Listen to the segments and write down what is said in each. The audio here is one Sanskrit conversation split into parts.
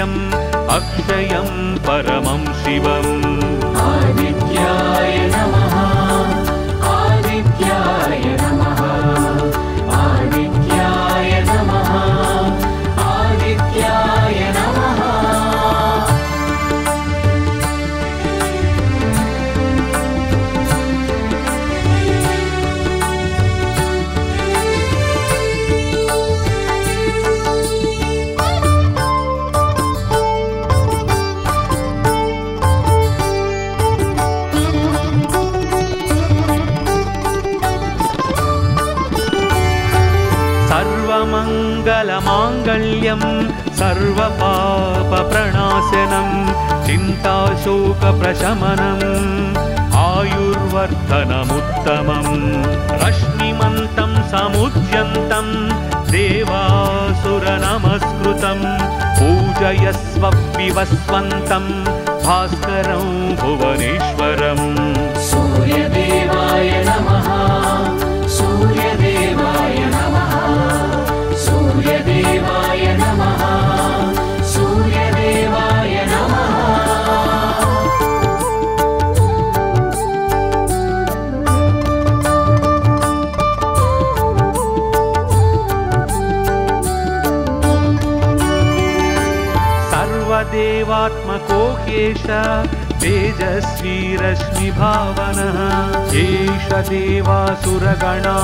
नित्यम् अक्षयं परमं शिवम् सर्वपापप्रणाशनं चिन्ताशोकप्रशमनम् आयुर्वर्धनमुत्तमम् रश्मिमन्तं समुद्यन्तं देवासुरनमस्कृतं पूजयस्व विवस्वन्तं भास्करं भुवनेश्वरम्। सूर्यदेवाय नमः सूर्यदेवाय नमः सूर्यदेवाय सर्वदेवात्मको केश तेजस्वी रश्मिभावनः एष देवासुरगणा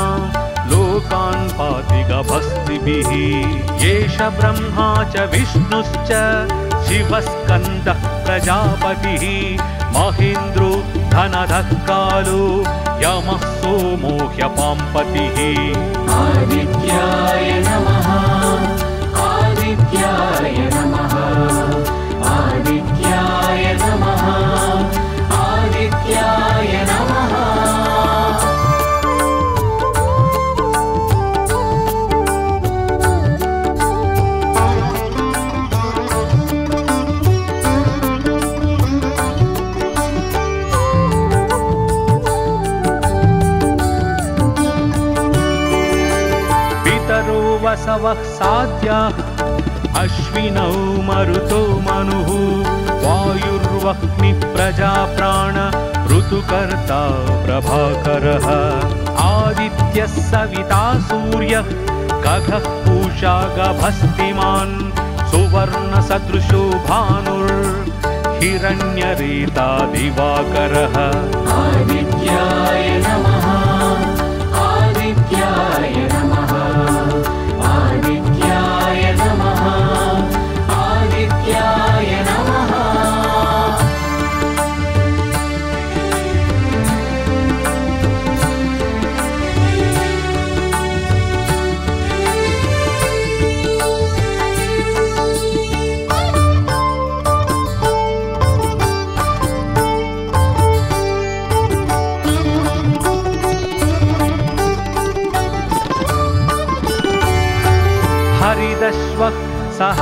लोकान् पाति गभस्तिभिः। एष ब्रह्मा च विष्णुश्च शिवस्कन्दः प्रजापतिः। महेन्द्रो धनधः कालो यमः सोमो ह्यपाम्पतिः आदित्याय नमः आदित्याय साध्याः। अश्विनौ मरुतो मनुः। वायुर्वह्निः प्रजा प्राण ऋतुकर्ता प्रभाकरः। आदित्यः सविता सूर्यः खगः पूषा गभस्तिमान् सुवर्णसदृशो नमः आदित्याय नमः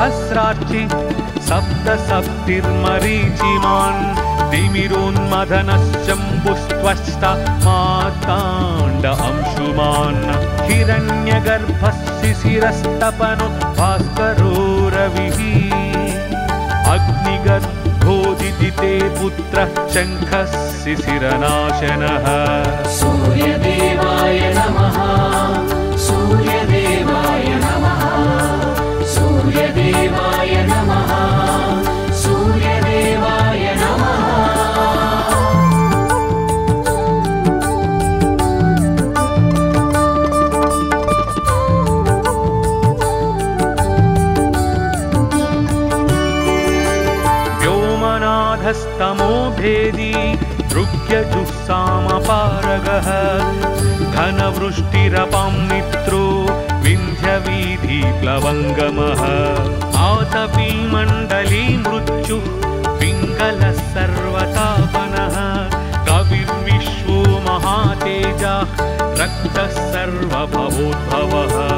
सहस्रार्चि सप्त सप्तिर्मरीचिमान् तिमिरोन्मदनश्चम्बुस्त्वष्ट माताण्ड अंशुमान् हिरण्यगर्भः शिशिरस्तपनो भास्करो रविः अग्निगर्भोदिति ते पुत्रः शङ्खः शिशिरनाशनः सूर्यदेवाय नमः व्योमनाधस्तमो भेदि ऋग्यजुःसामपारगः घनवृष्टिरपं मित्रो ीधि प्लवङ्गमः आतपी मण्डली पिङ्गलः सर्वतापनः। कविर्विश्वो महातेजः रक्तः सर्वभवोद्भवः।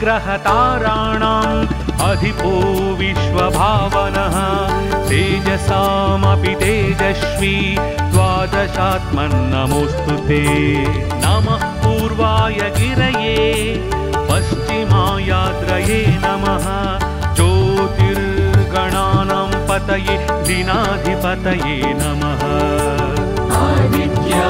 ग्रहताराणाम् अधिपो विश्वभावनः। तेजसामपि तेजस्वी द्वादशात्मन्नमोऽस्तु ते। नमः पूर्वाय गिरये पश्चिमायाद्रये नमः। ज्योतिर्गणानां पतये दिनाधिपतये नमः। आदित्या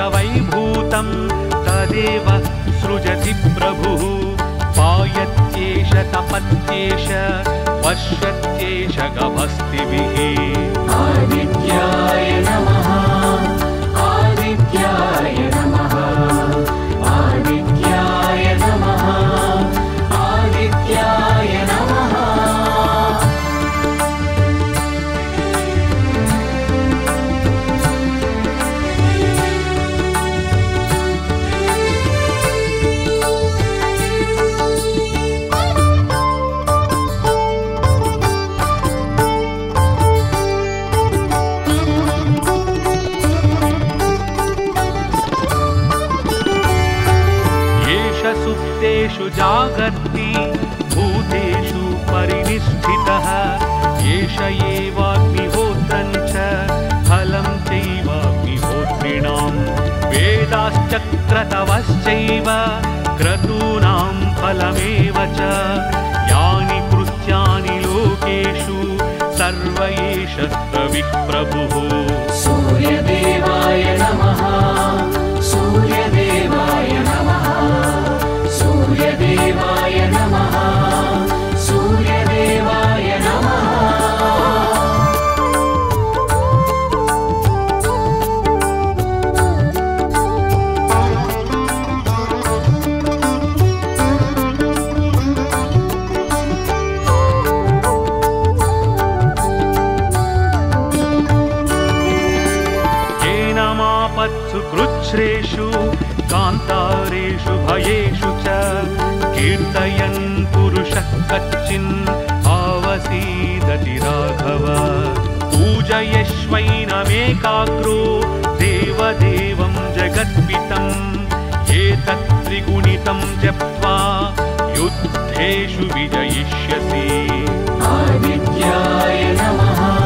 वैभूतं तदेव सृजति प्रभुः। पायत्येष तपत्येष वश्यत्येष गभस्तिभिः। आदित्याय नमः। ैव क्रतूनां फलमेव च यानि कृत्यानि लोकेषु सर्व एष प्रभुः आवसीदति राघव। पूजयश्वैनमेकाग्रो देवदेवं जगत्पितम् एतत् त्रिगुणितं जप्त्वा युद्धेषु विजयिष्यसि। आदित्याय नमः।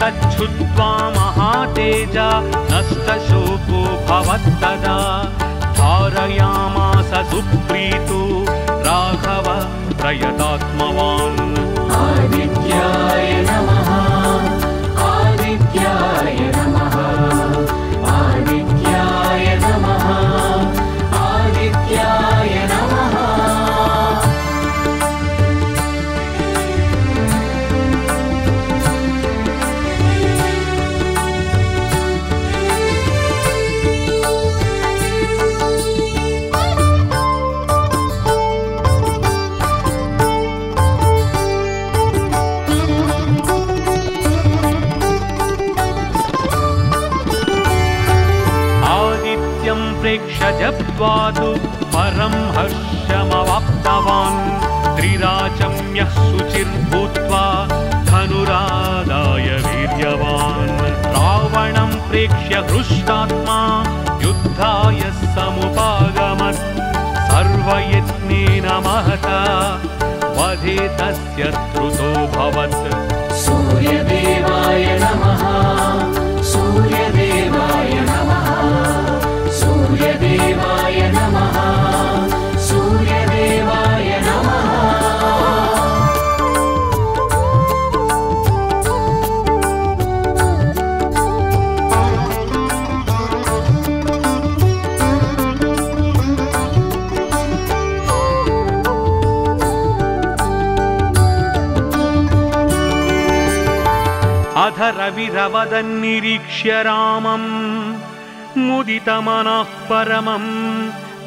तच्छुत्पा महातेजा नष्टशोको भवत्तदा धारयामास सुप्रीतो राघव प्रयतात्मवान्। आदित्याय नमः। स्थितमनः परमं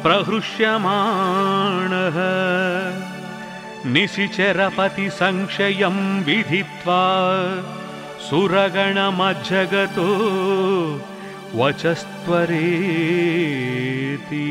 प्रहृष्यमाणः। निशिचरपतिसंक्षयं विधित्वा सुरगणमज्जगतो वचस्त्वरेति।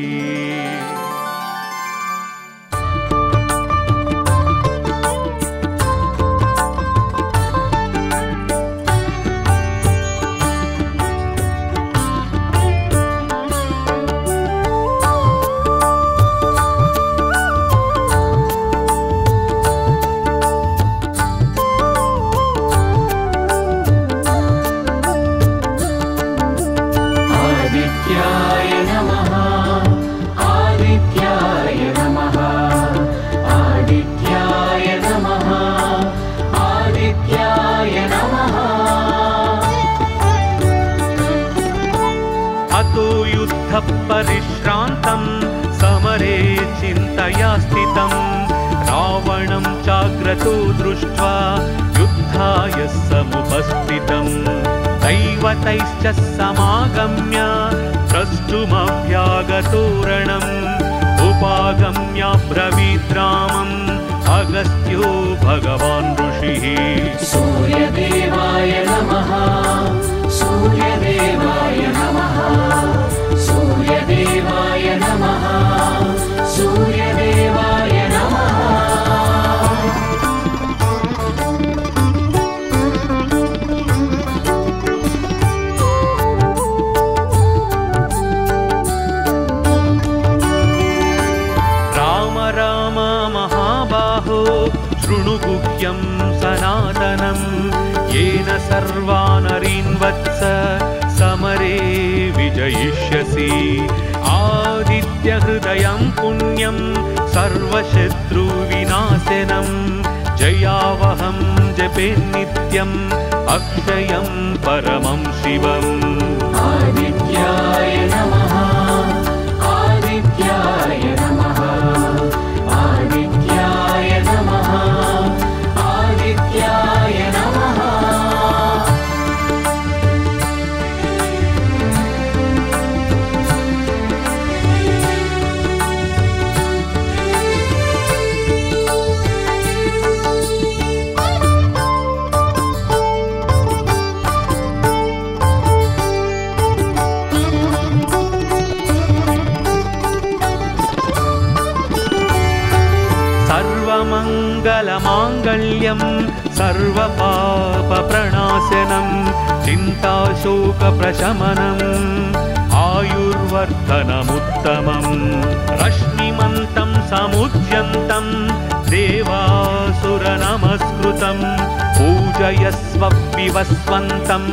नित्यम् अक्षयम् परमं शिवम्। आदित्याय नमः। सर्वपापप्रणाशनं चिन्ताशोकप्रशमनम् आयुर्वर्धनमुत्तमम् रश्मिमन्तं समुद्यन्तं देवासुरनमस्कृतं पूजयस्व विवस्वन्तं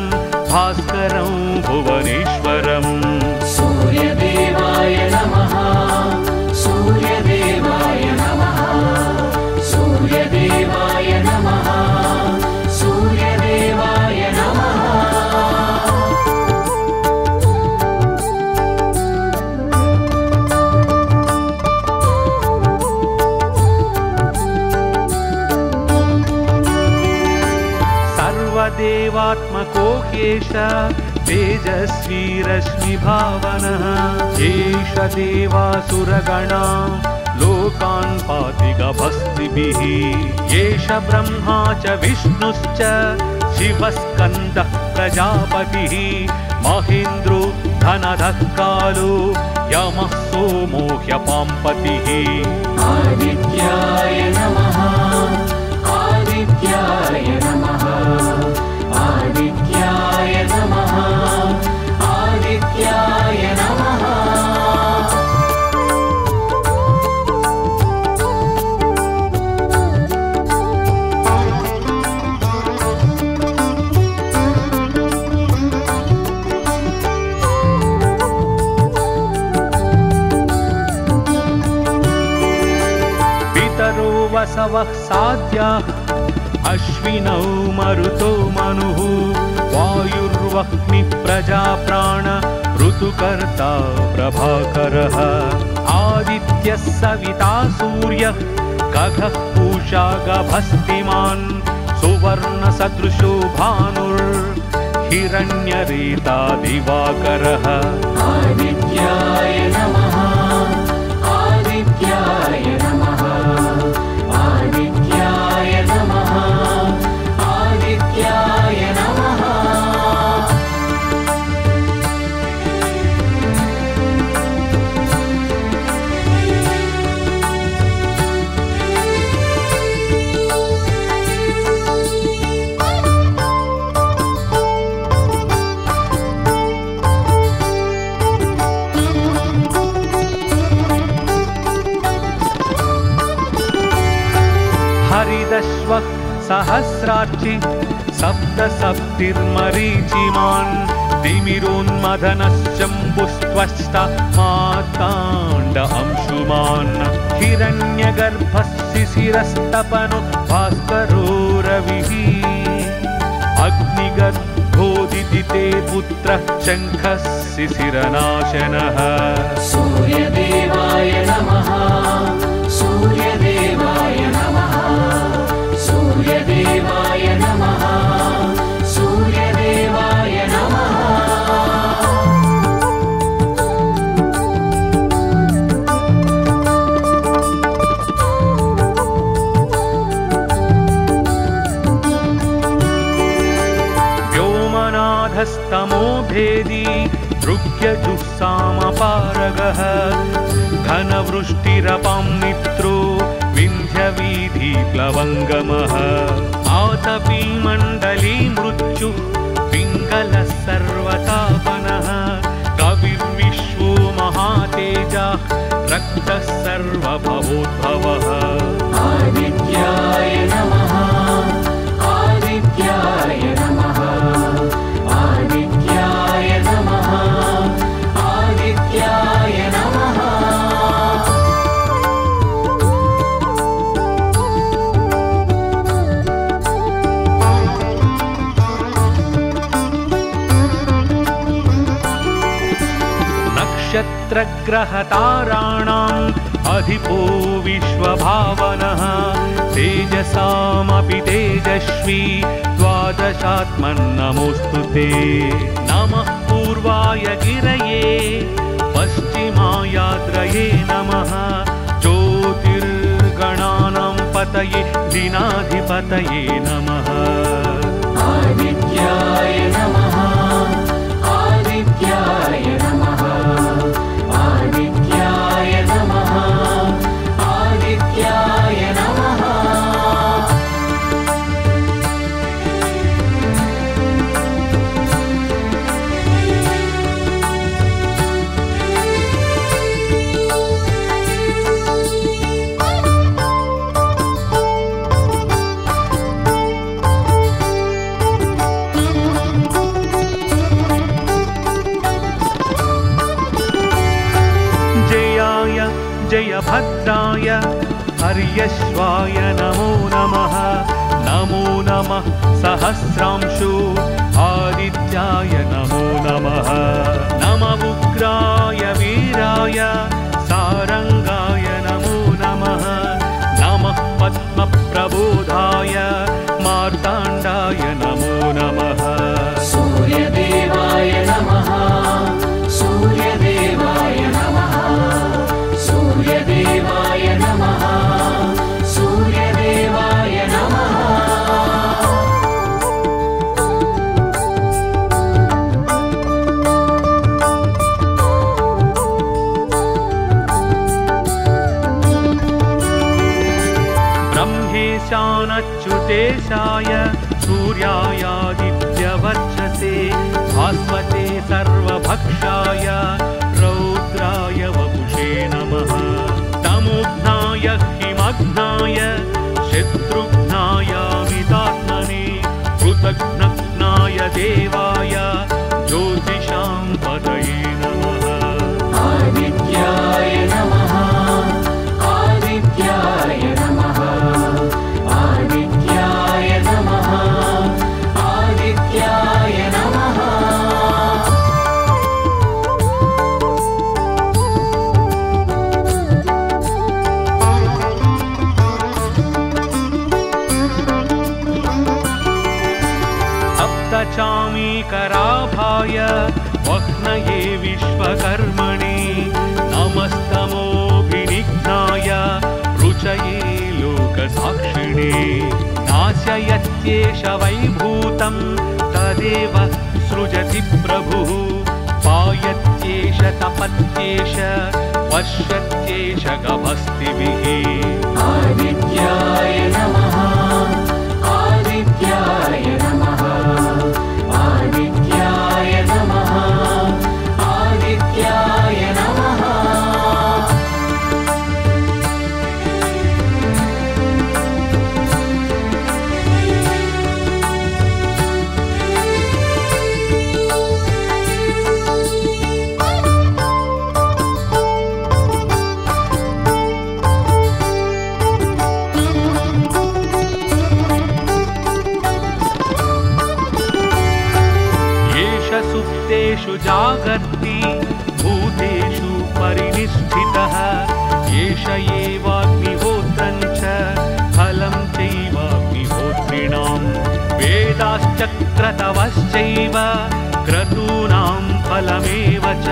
भास्करं भुवनेश्वरम् ह्येष तेजस्वी रश्मिभावनः एष देवासुरगणा लोकान् पाति गभस्तिभिः एष ब्रह्मा च विष्णुश्च शिवस्कन्दः प्रजापतिः। महेन्द्रो धनधः कालो यमः सोमो ह्यपाम्पतिः। आदित्याय नमः अश्विनौ मरुतो मनुः। वायुर्वह्निः प्रजाप्राण ऋतुकर्ता प्रभाकरः। आदित्यः सविता सूर्यः खगः पूषा गभस्तिमान् सुवर्णसदृशो भानुर्हिरण्यरेता दिवाकरः सहस्रार्चि सप्त सप्तिर्मरीचिमान् तिमिरोन्मदनश्चम्बुस्त्वष्ट माताण्ड अंशुमान् हिरण्यगर्भः शिशिरस्तपनो भास्करो रविः अग्निगर्भोदिति ते पुत्रः शङ्खः शिशिरनाशनः सूर्यदेवाय नमः व्योमनाथस्तमो भेदी ऋग्यजुःसामपारगः घनवृष्टिरपां नित्रो विन्ध्यवीधिप्लवङ्गमः आतपी मण्डली मृत्युः पिङ्गलः सर्वतापनः। कविर्विश्वो महातेजः रक्तः सर्वभवोद्भवः। आदित्याय नमः नक्षत्रग्रहताराणाम् अधिपो विश्वभावनः। तेजसामपि तेजस्वी द्वादशात्मन्नमोऽस्तु ते। नमः पूर्वाय गिरये पश्चिमायाद्रये नमः। ज्योतिर्गणानां पतये दिनाधिपतये नमः वैभूतं तदेव सृजति प्रभुः। पायत्येष तपत्येष गभस्तिभिः। आदित्याय नमः वेदाश्चक्रतवश्चैव क्रतूनां फलमेव च।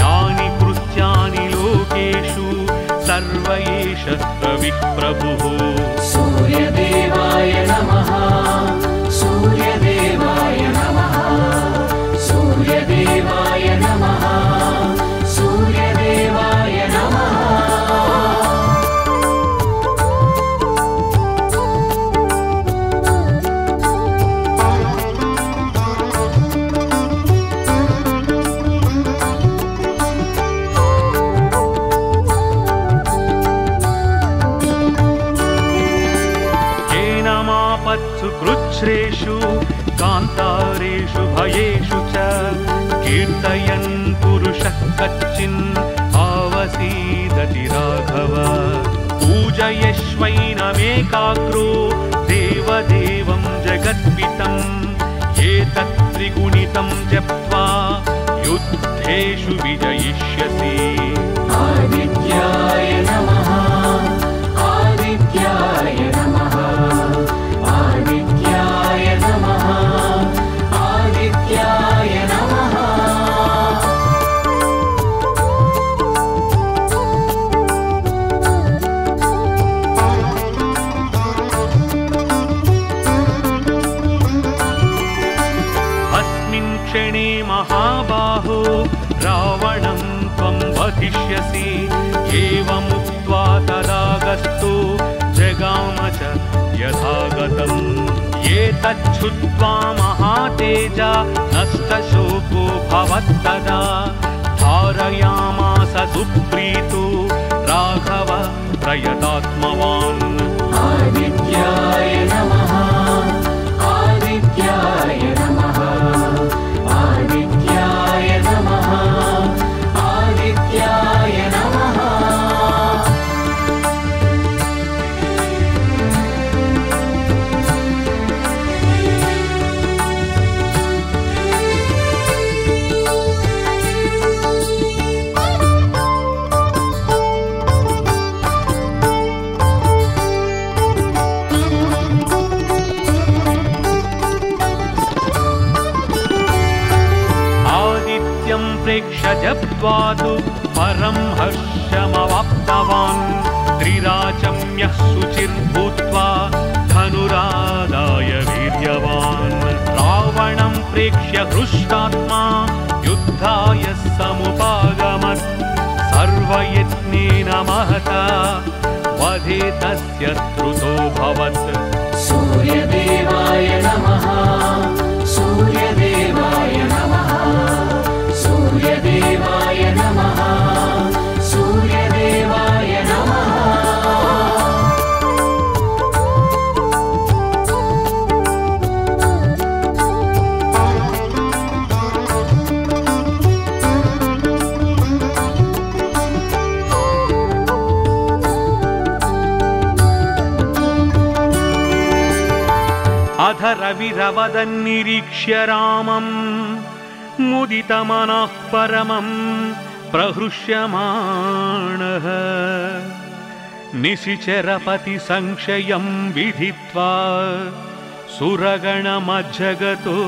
यानि कृत्यानि लोकेषु सर्व एष कविः कच्चिन् आवसीदति राघव पूजयश्वैनमेकाग्रो देवदेवं जगत्पितम् एतत् त्रिगुणितम् जप्त्वा युद्धेषु विजयिष्यसि। आदित्याय नमः। तच्छुत्वा महातेजा नष्टशोको भवत्तदा धारयामास सुप्रीतो राघव प्रयतात्मवान्। आदित्याय नमः। आदित्याय नमः। परमम् प्रहृष्यमाणः। निशिचरपति विधित्वा सुरगणमज्जगतो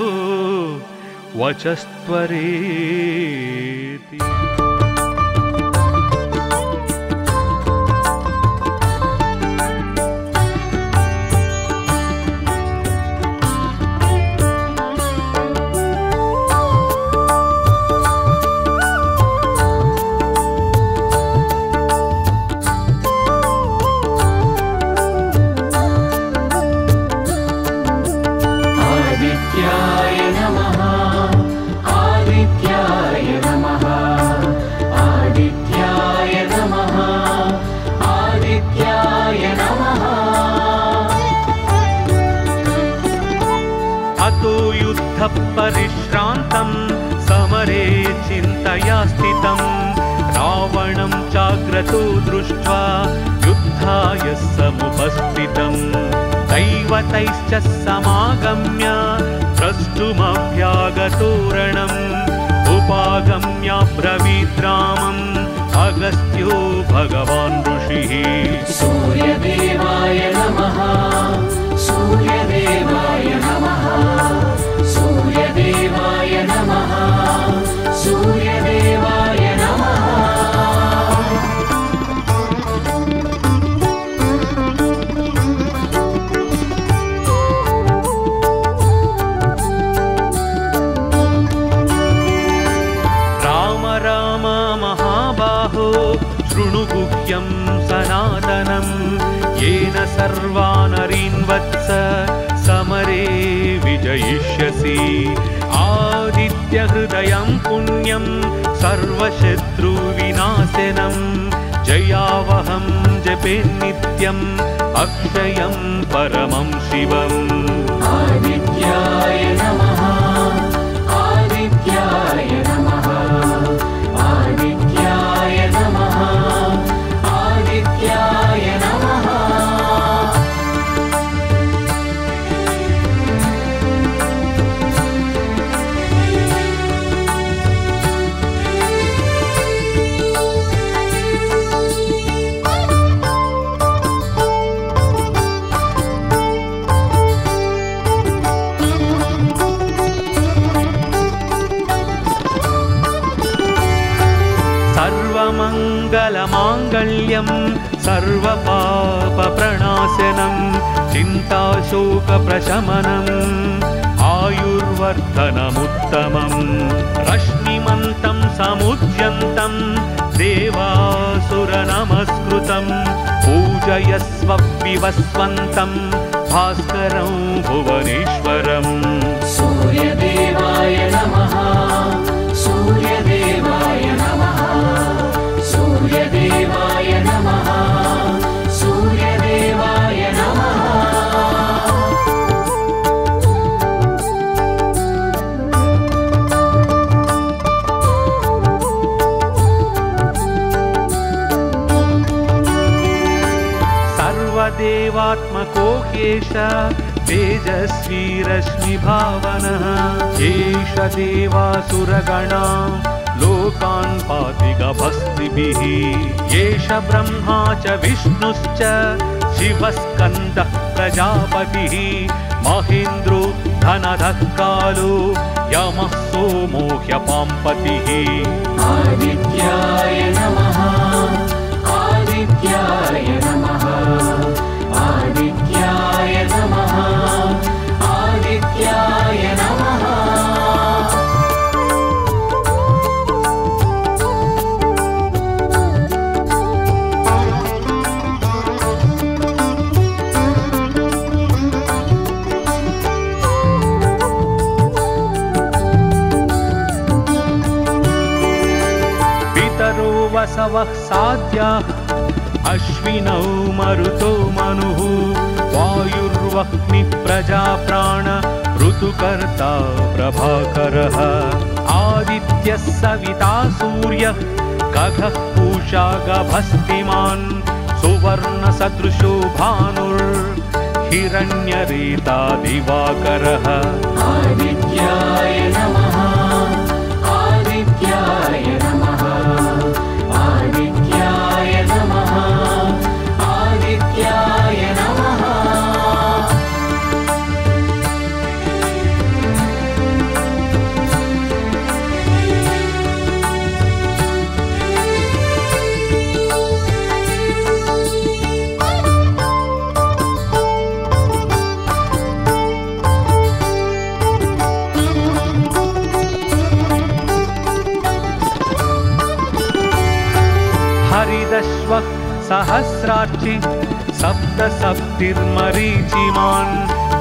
वचस्त्वरे। परमं शिवम्। चिन्ताशोकप्रशमनम् आयुर्वर्धनमुत्तमं रश्मिमन्तं समुद्यन्तं देवासुरनमस्कृतं पूजयस्व विवस्वन्तं भास्करं भुवनेश्वरम्। सूर्यदेवाय नमः सूर्यदेवाय सर्वदेवात्मको ह्येष तेजस्वी रश्मिभावनः एष देवासुरगणा लोकान् पाति गभस्तिभिः। एष ब्रह्मा च विष्णुश्च शिवस्कन्दः प्रजापतिः। महेन्द्रो धनधः कालो यमः सोमो ह्यपाम्पतिः आदित्याय नमः आदित्याय नमः साध्याः अश्विनौ मरुतो मनुः। वायुर्वह्निः प्रजाप्राण ऋतुकर्ता प्रभाकरः। आदित्यः सविता सूर्यः खगः पूषा गभस्तिमान् सुवर्णसदृशो दिवाकरः। आदित्याय नमः सहस्रार्चि सप्त सप्तिर्मरीचिमान्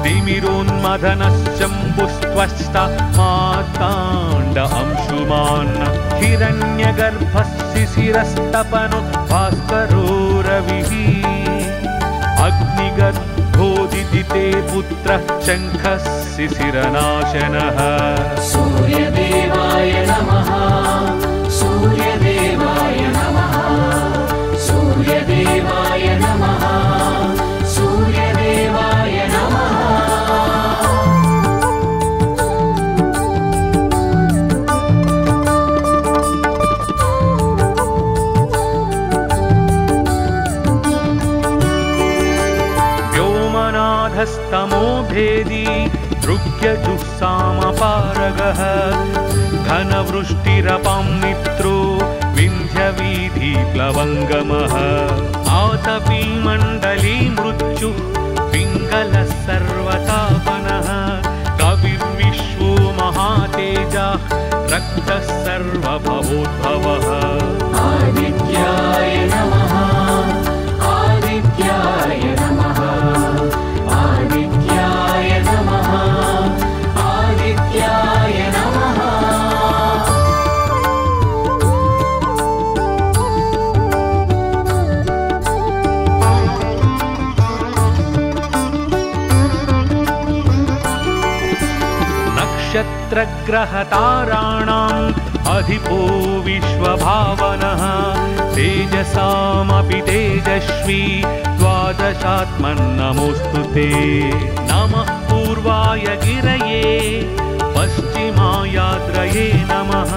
तिमिरोन्मदनश्चम्बुस्त्वष्ट माताण्ड अंशुमान् हिरण्यगर्भः शिशिरस्तपनो भास्करो रविः अग्निगर्भोदिति ते पुत्रः सूर्यदेवाय नमः सूर्यदेवाय नमः व्योमनाथस्तमो भेदी दृग्यजुःसामपारगः घनवृष्टिरपां मित्रो विन्ध्यवीधिप्लवङ्गमः आतपी मण्डली मृत्युः पिङ्गलः सर्वतापनः कविर्विश्वो महातेजाः रक्तः सर्वभवोद्भवः नक्षत्रग्रहताराणाम् अधिपो विश्वभावनः। तेजसामपि तेजस्वी द्वादशात्मन्नमोऽस्तु ते। नमः पूर्वाय गिरये पश्चिमायाद्रये नमः।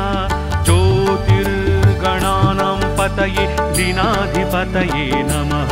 ज्योतिर्गणानां पतये दिनाधिपतये नमः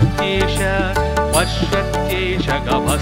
तपत्येष पश्यत्येष गभस्तिभिः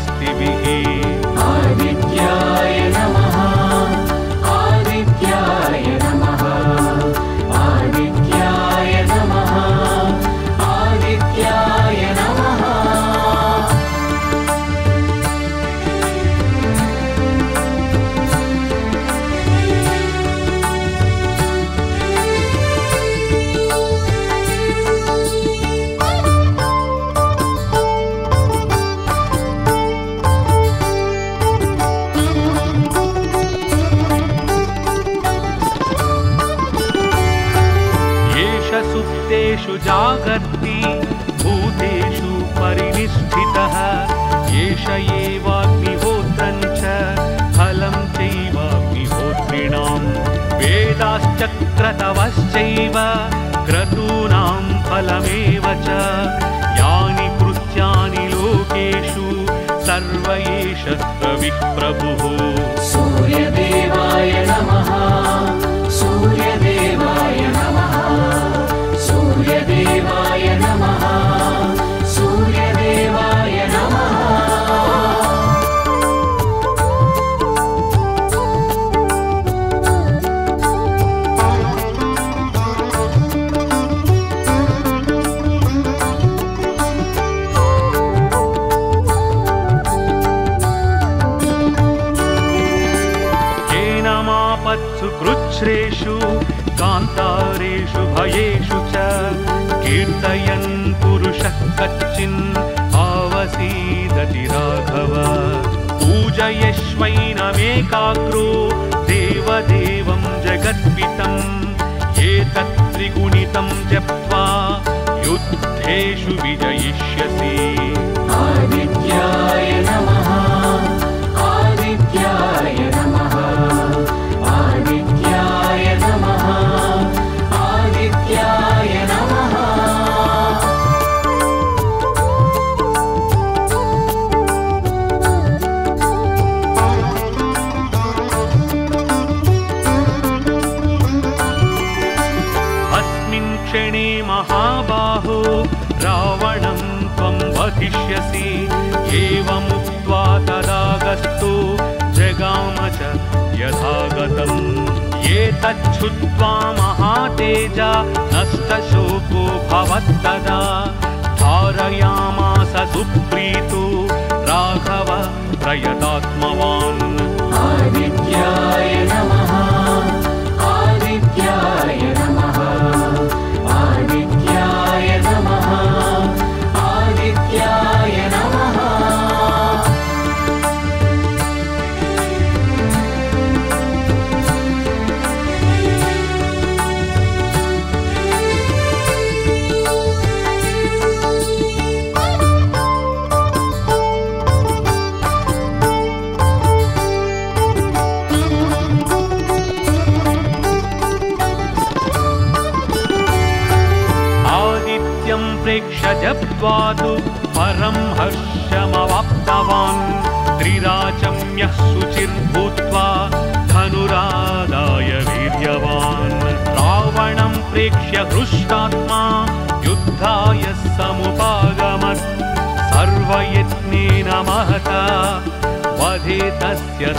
तस्य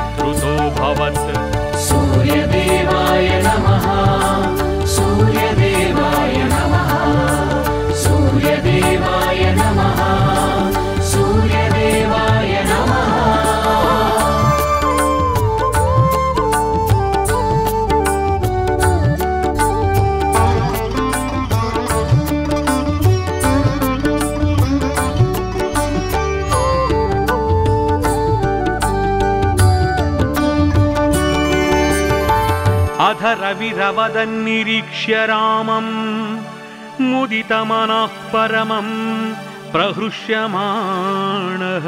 मुदितमनः परमम् प्रहृष्यमाणः।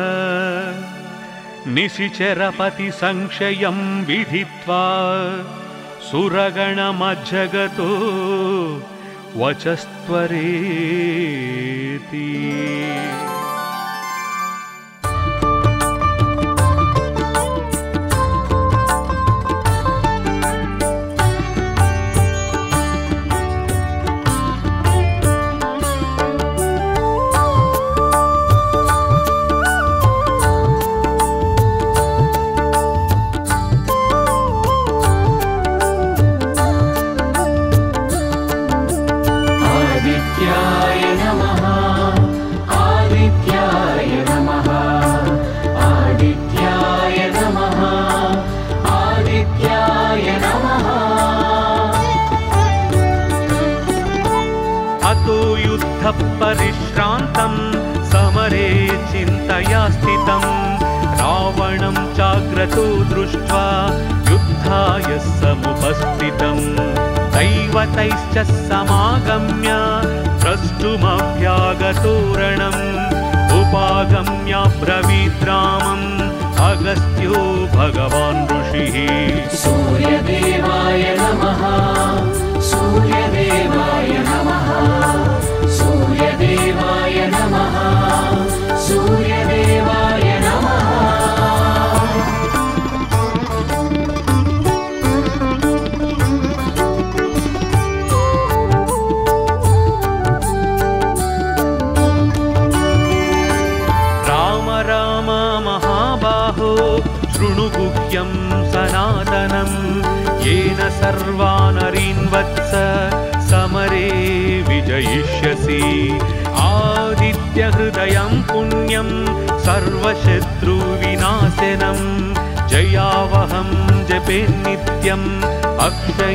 निशिचरपतिसंशयं विधित्वा सुरगणमज्जगतो वचस्त्वरेति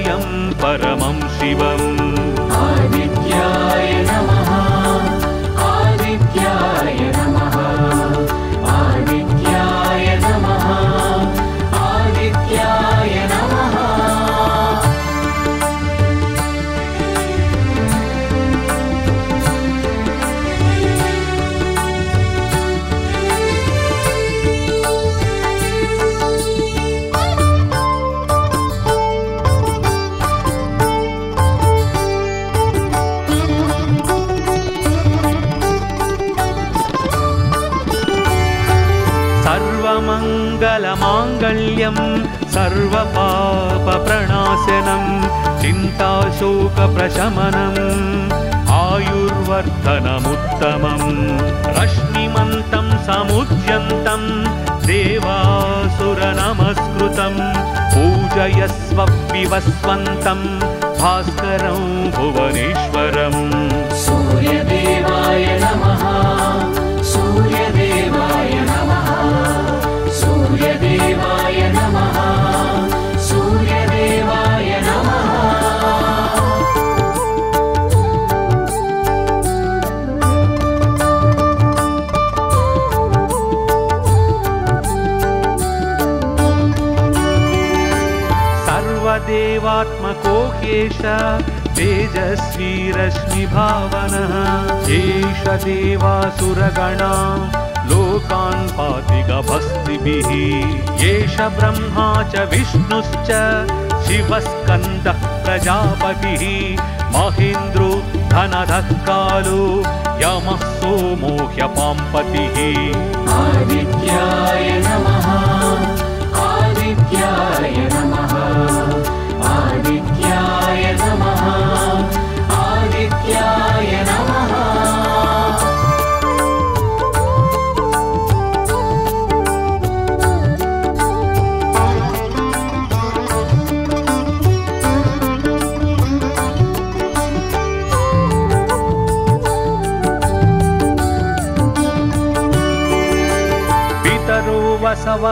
परमं शिवम् आदित्याय नमः सर्वपापप्रणाशनं चिन्ताशोकप्रशमनम् आयुर्वर्धनमुत्तमम् रश्मिमन्तं समुद्यन्तं देवासुरनमस्कृतं पूजयस्व विवस्वन्तं भास्करं भुवनेश्वरम्। सूर्यदेवाय नमः सूर्यदेवाय सर्वदेवात्मको ह्येष तेजस्वी रश्मिभावनः एष देवासुरगणा लोकान् पाति गभस्तिभिः। एष ब्रह्मा च विष्णुश्च शिवस्कन्दः प्रजापतिः। महेन्द्रो धनधः कालो यमः सोमो ह्यपाम्पतिः। आदित्याय नमः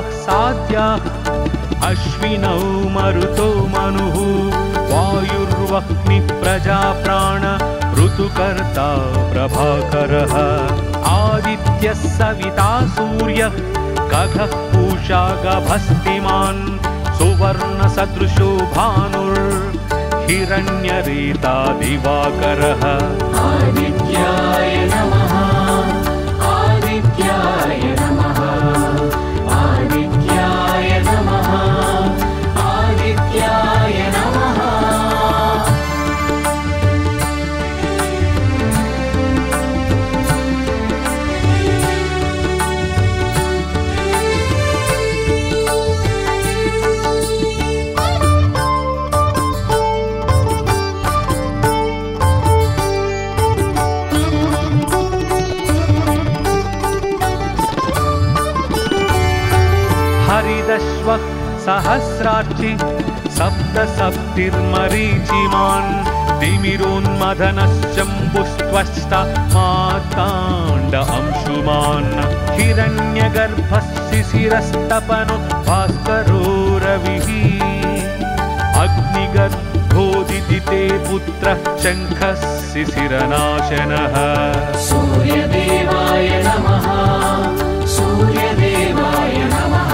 साध्याः। अश्विनौ मरुतो मनुः। वायुर्वह्निः प्रजा प्राण। ऋतुकर्ता प्रभाकरः। आदित्यः सविता सूर्यः। खगः पूषा गभस्तिमान्। सुवर्णसदृशो भानुर्हिरण्यरेता दिवाकरः। आदित्याय नमः सहस्रार्चि सप्त सप्तिर्मरीचिमान् तिमिरोन्मदनश्चम्बुस्त्वष्ट माताण्ड अंशुमान् हिरण्यगर्भः शिशिरस्तपनो भास्करो रविः अग्निगर्भोदिति ते पुत्रः शङ्खः शिशिरनाशनः सूर्यदेवाय नमः सूर्यदेवाय नमः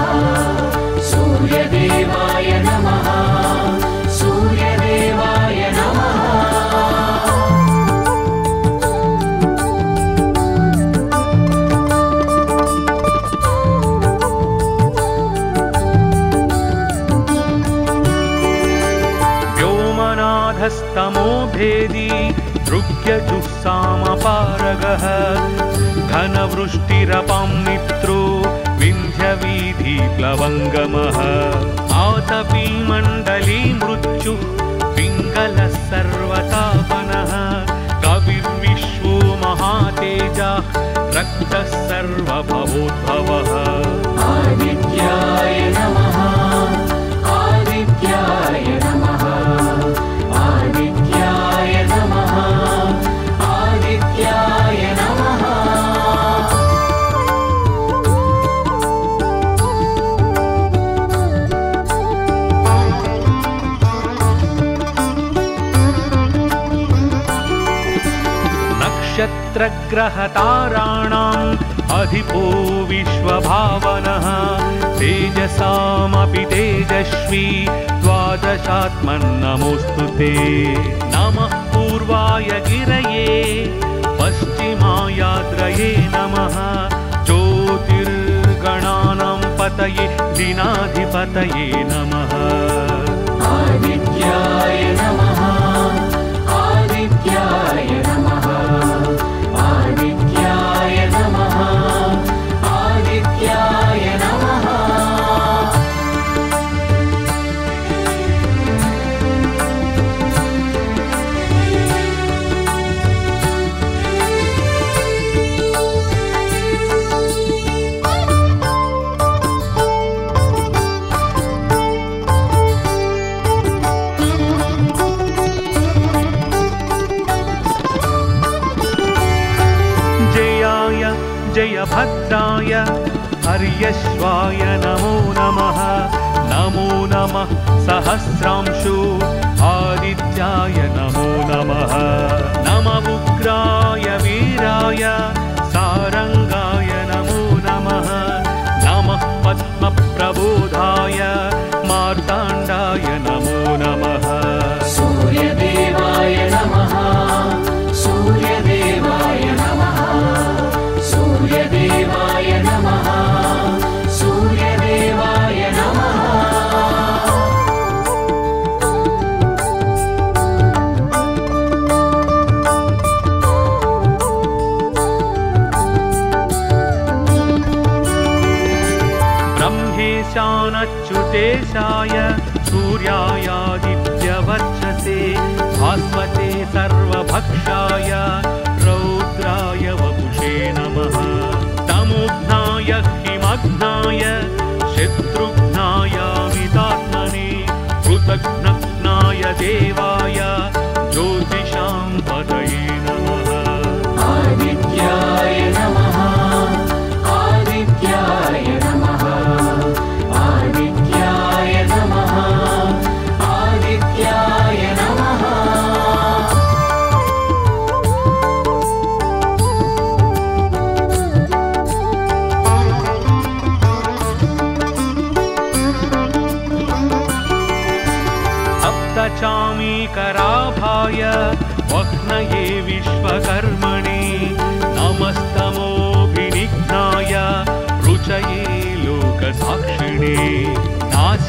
भेदी ऋग्यजुःसामपारगः घनवृष्टिरपां मित्रो विन्ध्यवीधिप्लवङ्गमः आतपी मण्डली मृत्युः पिङ्गलः सर्वतापनः। कविर्विश्वो महातेजाः रक्तः सर्वभवोद्भवः। आदित्याय नमः नक्षत्रग्रहताराणाम् अधिपो विश्वभावनः। तेजसामपि तेजस्वी द्वादशात्मन्नमोऽस्तु ते। नमः पूर्वाय गिरये पश्चिमायाद्रये नमः। ज्योतिर्गणानां पतये दिनाधिपतये नमः। आदित्याय नमः सहस्रांशु आदित्याय नमो नमः। नम उग्राय नमोऽच्युतेशाय सूर्यायादित्यवर्चसे भास्वते सर्वभक्षाय रौद्राय वपुषे नमः। तमुघ्नाय हिमग्नाय शत्रुघ्नायामितात्मने कृतघ्नघ्नाय देवाय ज्योतिषां पदये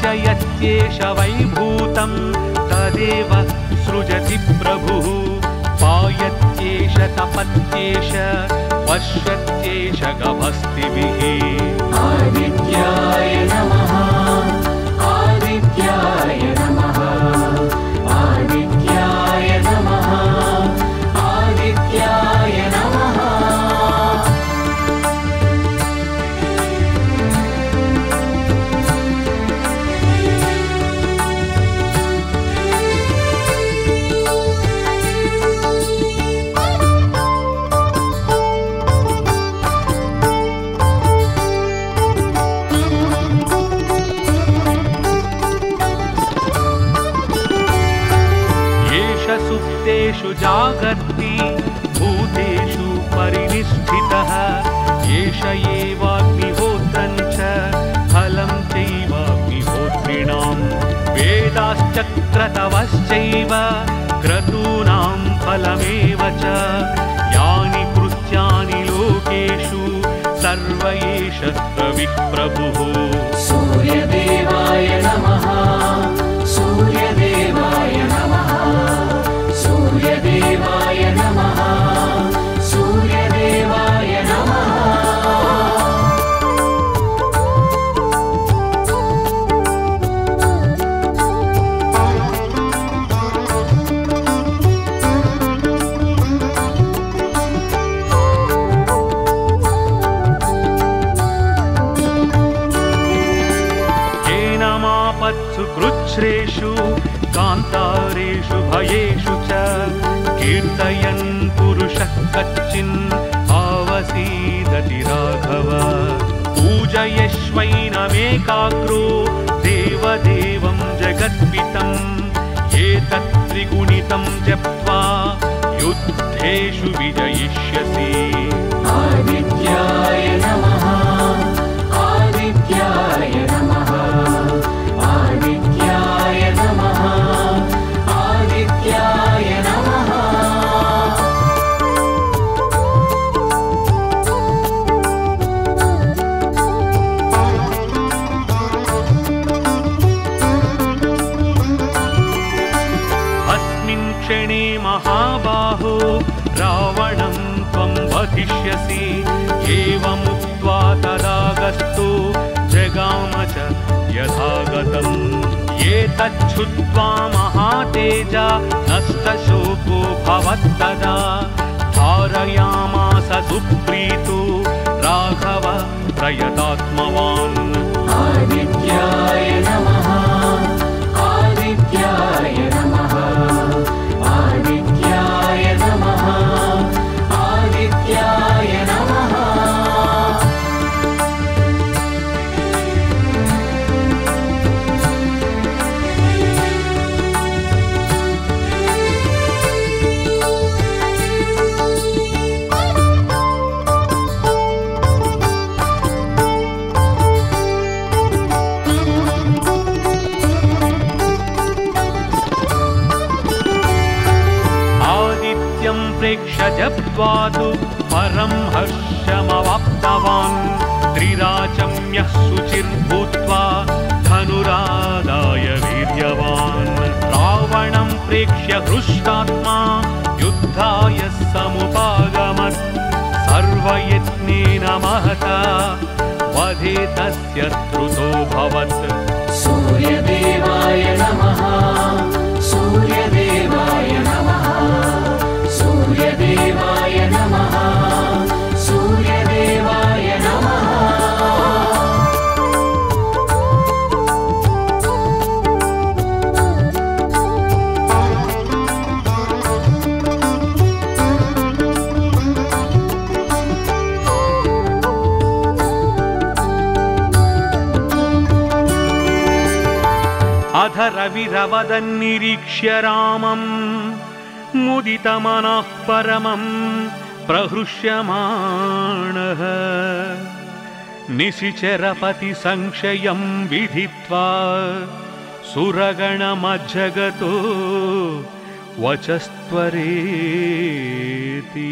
नाशयत्येष वैभूतं तदेव सृजति प्रभुः। पायत्येष तपत्येष पश्यत्येष गभस्तिभिः। आदित्याय नमः एष एवाग्निहोत्रं च फलं चैवाग्निहोत्रिणां वेदाश्चक्रतवश्चैव क्रतूनां फलमेव च यानि कृत्यानि लोकेषु सर्व एष रविः कच्चिन् आवसीदति राघव। पूजयश्वैनमेकाग्रो देवदेवं जगत्पितम् एतत्त्रिगुणितं जप्त्वा युद्धेषु विजयिष्यसि एतच्छुत्वा महातेजा नष्टशोको भवत्तदा धारयामास सुप्रीतो राघव प्रयतात्मवान्। आदित्याय नमः परमम् प्रहृष्यमाणः। निशिचरपतिसंशयम् विधित्वा सुरगणमज्जगतो वचस्त्वरेति